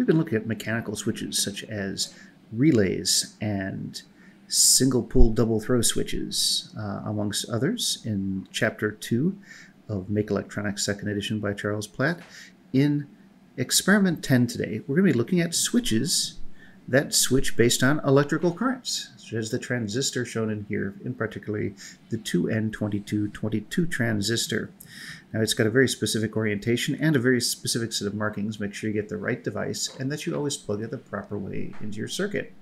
We've been looking at mechanical switches such as relays and single pole double throw switches, uh, amongst others, in Chapter 2 of Make Electronics, second edition by Charles Platt. In Experiment 10 today, we're going to be looking at switches that switch based on electrical currents, such as the transistor shown in here, in particularly the 2N2222 transistor. Now it's got a very specific orientation and a very specific set of markings. Make sure you get the right device and that you always plug it the proper way into your circuit.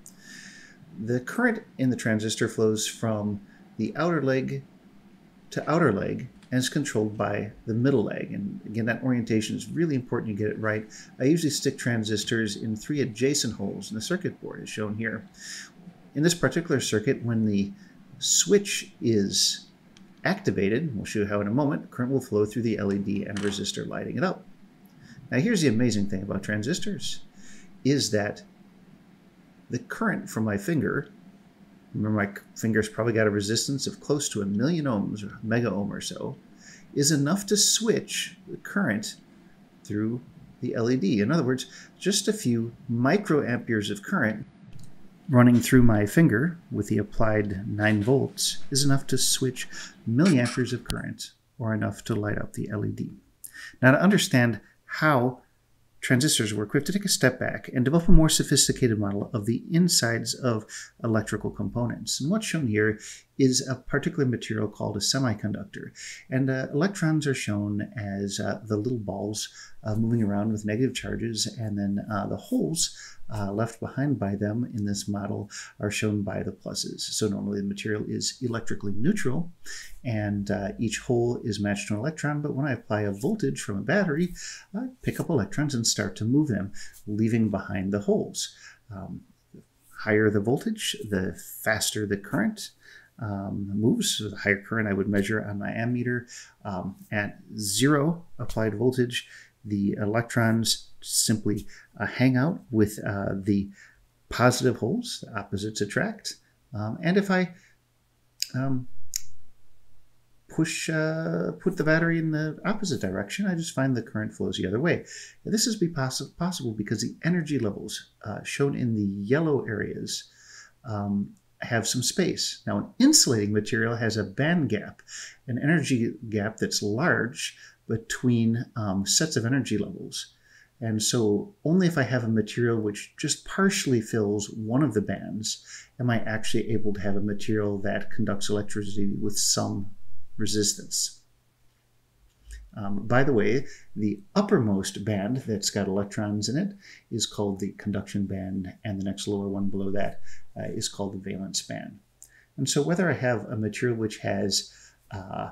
The current in the transistor flows from the outer leg to outer leg and is controlled by the middle leg. And again, that orientation is really important you get it right. I usually stick transistors in three adjacent holes in the circuit board, as shown here. In this particular circuit, when the switch is activated, we'll show you how in a moment, current will flow through the LED and resistor lighting it up. Now here's the amazing thing about transistors, is that the current from my finger, remember my finger's probably got a resistance of close to a million ohms, or mega ohm or so, is enough to switch the current through the LED. In other words, just a few microamperes of current running through my finger with the applied 9 volts is enough to switch milliamperes of current or enough to light up the LED. Now to understand how transistors work, we have to take a step back and develop a more sophisticated model of the insides of electrical components. And what's shown here is a particular material called a semiconductor. And uh, electrons are shown as uh, the little balls uh, moving around with negative charges, and then uh, the holes uh, left behind by them in this model are shown by the pluses. So normally the material is electrically neutral and uh, each hole is matched to an electron, but when I apply a voltage from a battery, I pick up electrons and start to move them, leaving behind the holes. Um, higher the voltage, the faster the current, um, moves. So the higher current I would measure on my ammeter. Um, at zero applied voltage, the electrons simply uh, hang out with uh, the positive holes, the opposites attract. Um, and if I um, push, uh, put the battery in the opposite direction, I just find the current flows the other way. Now, this is be poss possible because the energy levels uh, shown in the yellow areas um, have some space. Now, an insulating material has a band gap, an energy gap that's large between um, sets of energy levels. And so only if I have a material which just partially fills one of the bands am I actually able to have a material that conducts electricity with some resistance. Um, by the way, the uppermost band that's got electrons in it is called the conduction band, and the next lower one below that uh, is called the valence band. And so whether I have a material which has uh,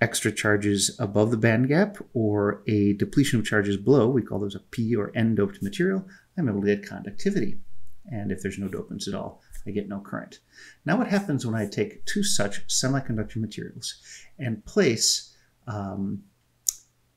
extra charges above the band gap or a depletion of charges below, we call those a P or N doped material, I'm able to get conductivity. And if there's no dopants at all, I get no current. Now what happens when I take two such semiconductor materials and place um,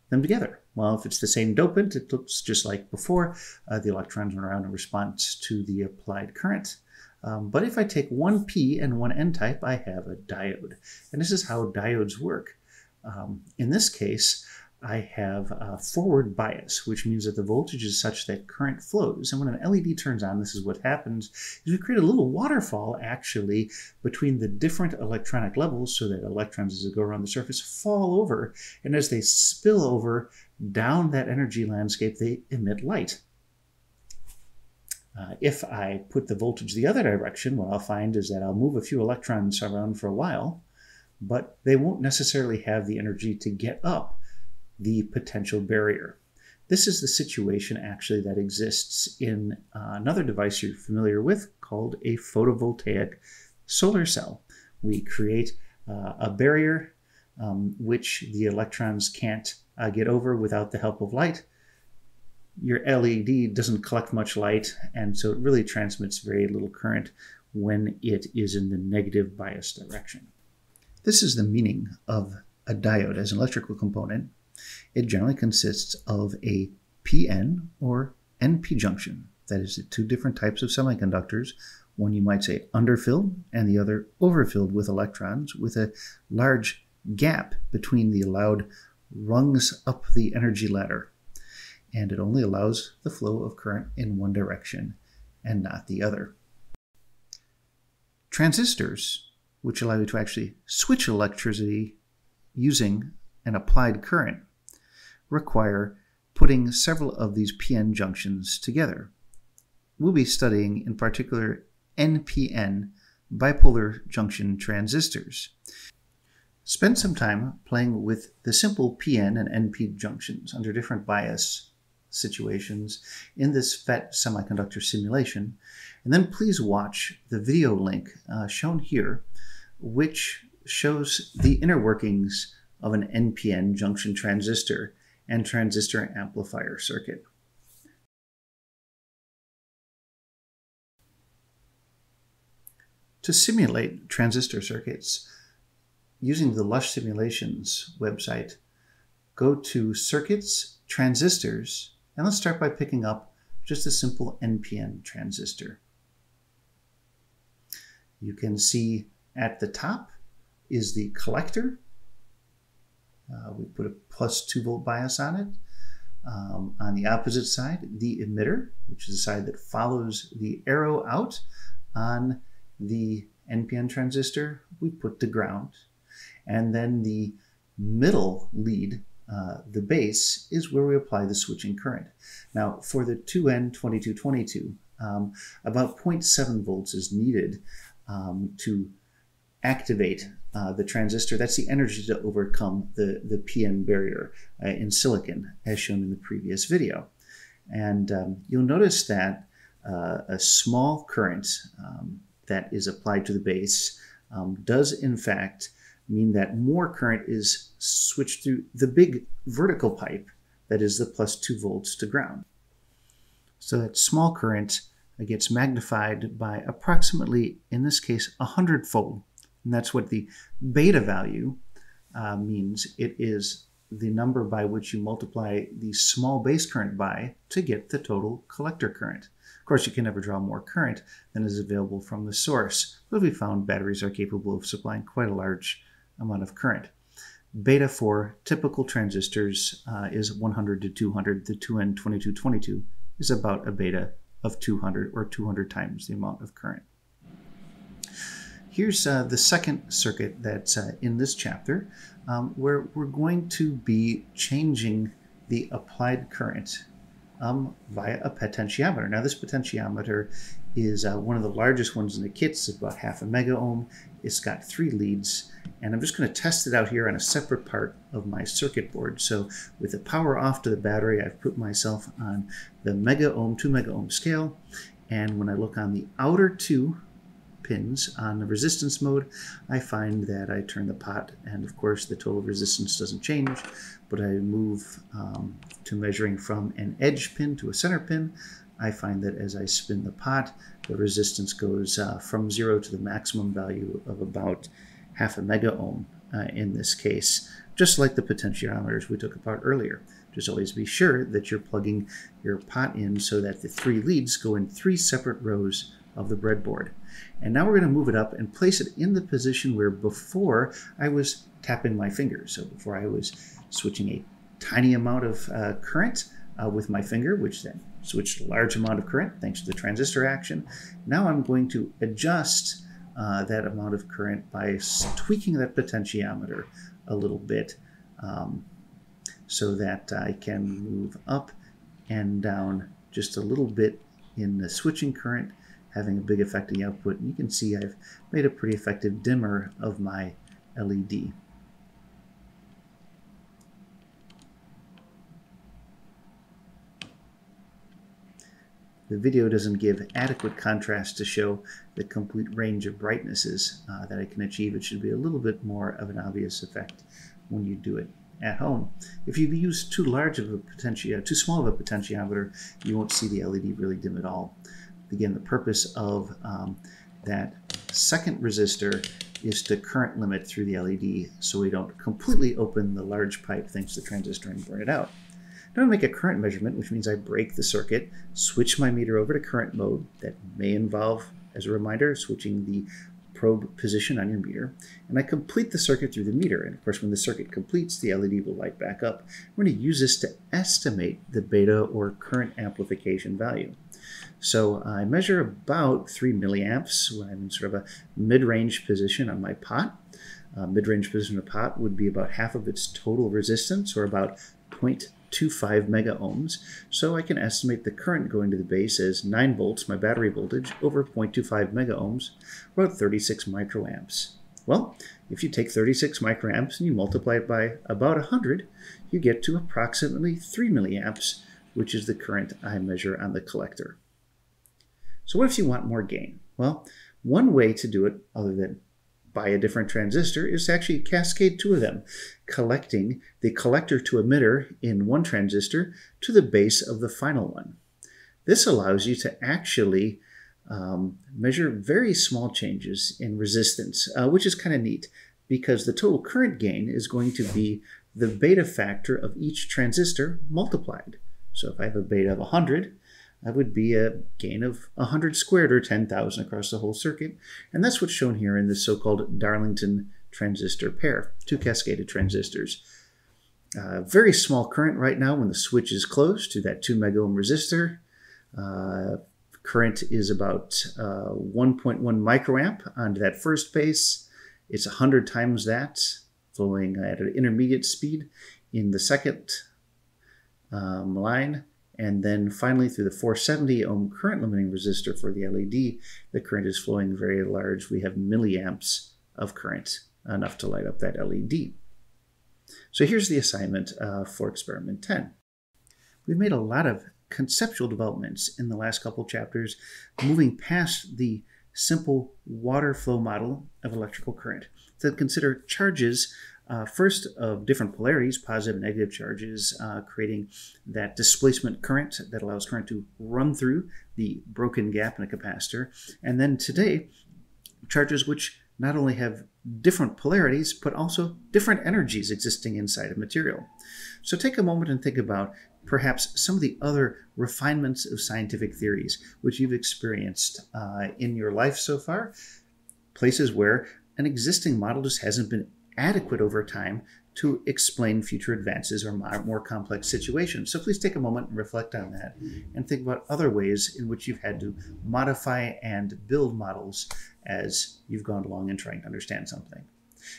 them together? Well, if it's the same dopant, it looks just like before. Uh, the electrons run around in response to the applied current. Um, but if I take one P and one N type, I have a diode. And this is how diodes work. Um, in this case, I have a forward bias, which means that the voltage is such that current flows. And when an LED turns on, this is what happens, is we create a little waterfall actually between the different electronic levels so that electrons as they go around the surface fall over. And as they spill over down that energy landscape, they emit light. Uh, if I put the voltage the other direction, what I'll find is that I'll move a few electrons around for a while, but they won't necessarily have the energy to get up the potential barrier. This is the situation actually that exists in uh, another device you're familiar with called a photovoltaic solar cell. We create uh, a barrier um, which the electrons can't uh, get over without the help of light. Your LED doesn't collect much light, and so it really transmits very little current when it is in the negative bias direction. This is the meaning of a diode as an electrical component. It generally consists of a PN or NP junction. That is two different types of semiconductors. One you might say underfilled and the other overfilled with electrons with a large gap between the allowed rungs up the energy ladder. and it only allows the flow of current in one direction and not the other. Transistors, which allow you to actually switch electricity using an applied current, require putting several of these PN junctions together. We'll be studying in particular NPN bipolar junction transistors. Spend some time playing with the simple PN and NP junctions under different bias situations in this PhET semiconductor simulation. And then please watch the video link uh, shown here, which shows the inner workings of an NPN junction transistor and transistor amplifier circuit. To simulate transistor circuits, using the Lush Simulations website, go to Circuits, Transistors, and let's start by picking up just a simple NPN transistor. You can see at the top is the collector. Uh, we put a plus 2 volt bias on it. Um, on the opposite side, the emitter, which is the side that follows the arrow out. On the NPN transistor, we put the ground. And then the middle lead, uh, the base, is where we apply the switching current. Now, for the 2N2222, um, about 0.7 volts is needed um, to activate uh, the transistor. That's the energy to overcome the, the PN barrier uh, in silicon, as shown in the previous video. And um, you'll notice that uh, a small current um, that is applied to the base um, does in fact mean that more current is switched through the big vertical pipe that is the plus 2 volts to ground. So that small current gets magnified by approximately, in this case, a hundredfold. And that's what the beta value uh, means. It is the number by which you multiply the small base current by to get the total collector current. Of course, you can never draw more current than is available from the source, but we found batteries are capable of supplying quite a large amount of current. Beta for typical transistors uh, is 100 to 200. The 2N2222 is about a beta of 200 or 200 times the amount of current. Here's uh, the second circuit that's uh, in this chapter um, where we're going to be changing the applied current um, via a potentiometer. Now this potentiometer is uh, one of the largest ones in the kit. It's about half a mega ohm. It's got three leads and I'm just going to test it out here on a separate part of my circuit board. So with the power off to the battery, I've put myself on the mega ohm, 2 mega ohm scale. And when I look on the outer two pins on the resistance mode, I find that I turn the pot and of course the total resistance doesn't change, but I move um, to measuring from an edge pin to a center pin. I find that as I spin the pot, the resistance goes uh, from zero to the maximum value of about half a mega ohm uh, in this case, just like the potentiometers we took apart earlier. Just always be sure that you're plugging your pot in so that the three leads go in three separate rows of the breadboard. And now we're going to move it up and place it in the position where before I was tapping my fingers. So before I was switching a tiny amount of uh, current uh, with my finger, which then switched a large amount of current thanks to the transistor action. Now I'm going to adjust uh, that amount of current by tweaking that potentiometer a little bit um, so that I can move up and down just a little bit in the switching current, having a big effect on the output. And you can see I've made a pretty effective dimmer of my LED. The video doesn't give adequate contrast to show the complete range of brightnesses uh, that I can achieve. It should be a little bit more of an obvious effect when you do it at home. If you use too large of a potentiometer, too small of a potentiometer, you won't see the LED really dim at all. Again, the purpose of um, that second resistor is to current limit through the LED so we don't completely open the large pipe thanks to the transistor and burn it out. Now I make a current measurement, which means I break the circuit, switch my meter over to current mode. That may involve, as a reminder, switching the probe position on your meter, and I complete the circuit through the meter. And of course, when the circuit completes, the LED will light back up. We're going to use this to estimate the beta or current amplification value. So I measure about 3 milliamps when I'm in sort of a mid-range position on my pot. Mid-range position of the pot would be about half of its total resistance, or about 0.25 mega ohms. So I can estimate the current going to the base as 9 volts, my battery voltage, over 0.25 mega ohms, about 36 microamps. Well, if you take 36 microamps and you multiply it by about 100, you get to approximately 3 milliamps, which is the current I measure on the collector. So what if you want more gain? Well, one way to do it, other than buy a different transistor, is to actually cascade two of them, collecting the collector to emitter in one transistor to the base of the final one. This allows you to actually um, measure very small changes in resistance, uh, which is kind of neat because the total current gain is going to be the beta factor of each transistor multiplied. So if I have a beta of 100, that would be a gain of 100 squared or 10,000 across the whole circuit. And that's what's shown here in the so-called Darlington transistor pair, two cascaded transistors. Uh, very small current right now when the switch is closed to that 2 mega ohm resistor. Uh, current is about uh, 1.1 microamp onto that first base. It's 100 times that, flowing at an intermediate speed in the second um, line. And then finally, through the 470 ohm current limiting resistor for the LED, the current is flowing very large. We have milliamps of current, enough to light up that LED. So here's the assignment uh, for experiment 10. We've made a lot of conceptual developments in the last couple chapters, moving past the simple water flow model of electrical current to consider charges uh, first of different polarities, positive and negative charges, uh, creating that displacement current that allows current to run through the broken gap in a capacitor. And then today, charges which not only have different polarities, but also different energies existing inside a material. So take a moment and think about perhaps some of the other refinements of scientific theories which you've experienced uh, in your life so far, places where an existing model just hasn't been adequate over time to explain future advances or more complex situations. So please take a moment and reflect on that and think about other ways in which you've had to modify and build models as you've gone along in trying to understand something.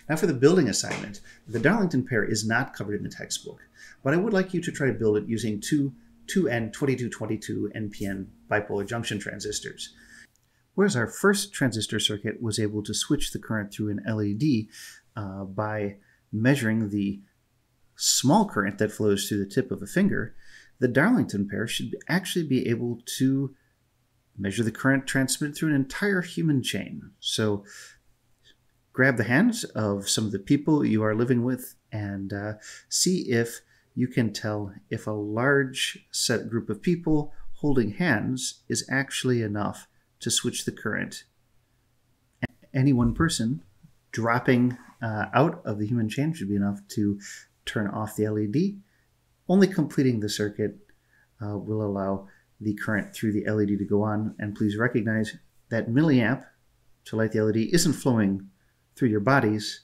Now for the building assignment, the Darlington pair is not covered in the textbook, but I would like you to try to build it using two 2N2222 NPN bipolar junction transistors. Whereas our first transistor circuit was able to switch the current through an LED, uh, by measuring the small current that flows through the tip of a finger, the Darlington pair should actually be able to measure the current transmitted through an entire human chain. So grab the hands of some of the people you are living with and uh, see if you can tell if a large set group of people holding hands is actually enough to switch the current. Any one person dropping uh, out of the human chain should be enough to turn off the LED. Only completing the circuit uh, will allow the current through the LED to go on. And please recognize that milliamp to light the LED isn't flowing through your bodies,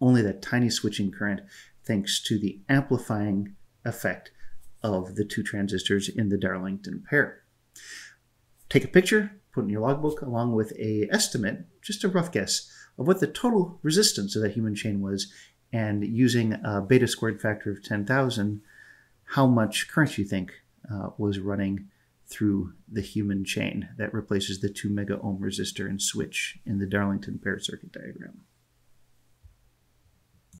only that tiny switching current thanks to the amplifying effect of the two transistors in the Darlington pair. Take a picture, put in your logbook along with a estimate, just a rough guess of what the total resistance of that human chain was, and using a beta squared factor of 10,000, how much current you think uh, was running through the human chain that replaces the 2 mega ohm resistor and switch in the Darlington pair circuit diagram.